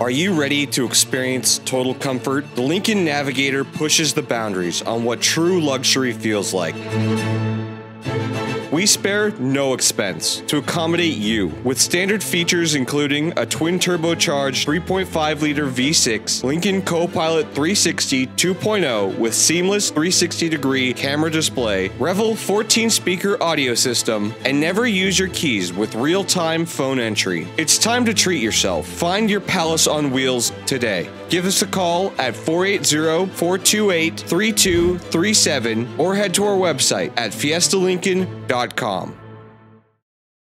Are you ready to experience total comfort? The Lincoln Navigator pushes the boundaries on what true luxury feels like. We spare no expense to accommodate you with standard features including a twin turbocharged 3.5 liter V6, Lincoln Copilot 360 2.0 with seamless 360 degree camera display, Revel 14 speaker audio system, and never use your keys with real time phone entry. It's time to treat yourself. Find your palace on wheels today. Give us a call at 480 428 3237 or head to our website at fiestalincoln.com gmail.com.